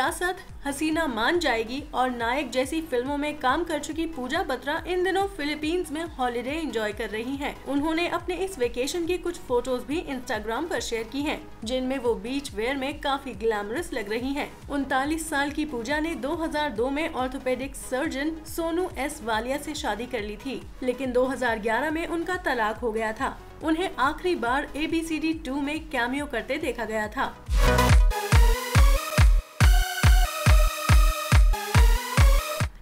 विरासत हसीना मान जाएगी और नायक जैसी फ़िल्मों में काम कर चुकी पूजा बत्रा इन दिनों फिलीपींस में हॉलिडे एंजॉय कर रही हैं। उन्होंने अपने इस वेकेशन की कुछ फ़ोटोज़ भी इंस्टाग्राम पर शेयर की हैं, जिनमें वो बीच वेयर में काफ़ी ग्लैमरस लग रही हैं। उनतालीस साल की पूजा ने 2002 में orthopaedic surgeon Sonu S Walia से शादी कर ली थी लेकिन 2011 में उनका तलाक हो गया था उन्हें आखिरी बार A B C D two में कैमियो करते देखा गया था